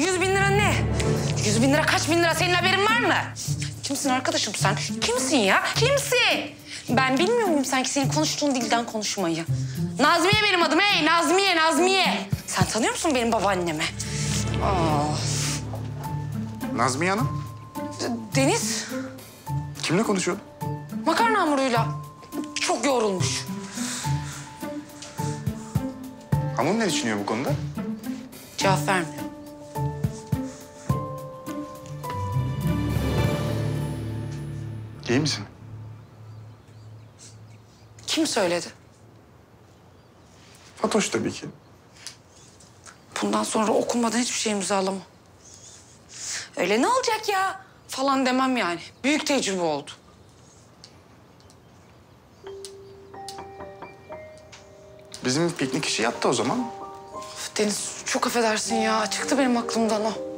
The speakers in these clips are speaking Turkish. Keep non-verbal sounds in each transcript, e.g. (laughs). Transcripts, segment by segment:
Yüz bin lira ne? Yüz bin lira kaç bin lira senin haberin var mı? Kimsin arkadaşım sen? Kimsin ya? Kimsin? Ben bilmiyor muyum sanki senin konuştuğun dilden konuşmayı? Nazmiye benim adım hey Nazmiye Nazmiye. Sen tanıyor musun benim babaannemi? Aa, Nazmiye Hanım, Deniz kimle konuşuyordun? makarna hamuruyla. Çok yorulmuş. Hamur ne düşünüyor bu konuda? Cevap vermiyor. İyi misin? Kim söyledi? Fatoş tabii ki. Bundan sonra okunmadan hiçbir şey imzalama. Öyle ne olacak ya falan demem yani. Büyük tecrübe oldu. Bizim piknik işi yattı o zaman. Deniz çok affedersin ya. Çıktı benim aklımdan o.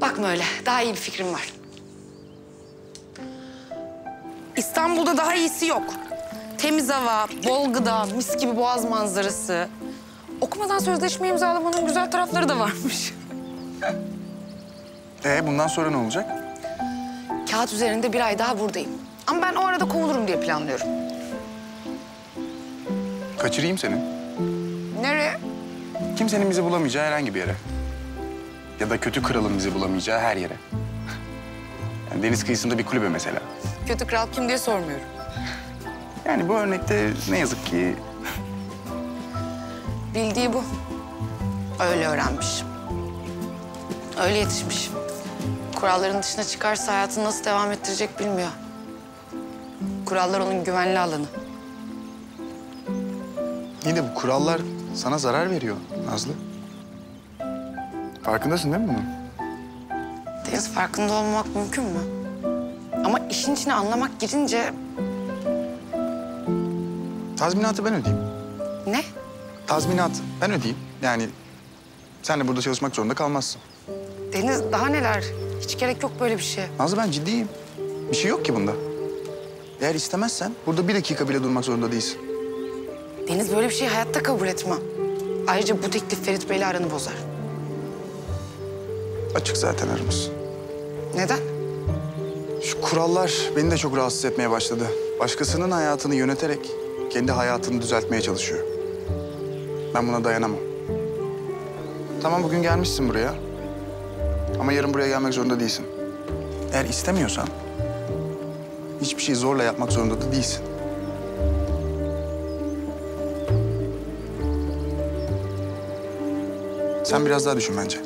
Bakma öyle. Daha iyi bir fikrim var. İstanbul'da daha iyisi yok. Temiz hava, bol gıda, mis gibi boğaz manzarası. Okumadan sözleşme imzalamanın güzel tarafları da varmış. Ee (laughs) bundan sonra ne olacak? Kağıt üzerinde bir ay daha buradayım. Ama ben o arada kovulurum diye planlıyorum. Kaçırayım seni. Nereye? Kimsenin bizi bulamayacağı herhangi bir yere. Ya da kötü kralın bizi bulamayacağı her yere. Yani deniz kıyısında bir kulübe mesela. Kötü kral kim diye sormuyorum. Yani bu örnekte ne yazık ki Bildiği bu. Öyle öğrenmiş. Öyle yetişmiş. Kuralların dışına çıkarsa hayatını nasıl devam ettirecek bilmiyor. Kurallar onun güvenli alanı. yine bu kurallar sana zarar veriyor Nazlı. Farkındasın değil mi bunun? Deniz farkında olmamak mümkün mü? Ama işin içine anlamak girince Tazminatı ben ödeyeyim. ne? Tazminat ben ödeyeyim. Yani sen de burada çalışmak zorunda kalmazsın. Deniz daha neler? Hiç gerek yok böyle bir şeye. Nazlı ben ciddiyim. Bir şey yok ki bunda. Eğer istemezsen burada bir dakika bile durmak zorunda değilsin. Deniz böyle bir şeyi hayatta kabul etmem. Ayrıca bu teklif Ferit Bey'le aranı bozar. Açık zaten aramız. Neden? Şu kurallar beni de çok rahatsız etmeye başladı. Başkasının hayatını yöneterek kendi hayatını düzeltmeye çalışıyor. Ben buna dayanamam. Tamam bugün gelmişsin buraya. Ama yarın buraya gelmek zorunda değilsin. Eğer istemiyorsan hiçbir şeyi zorla yapmak zorunda da değilsin. Sen biraz daha düşün bence.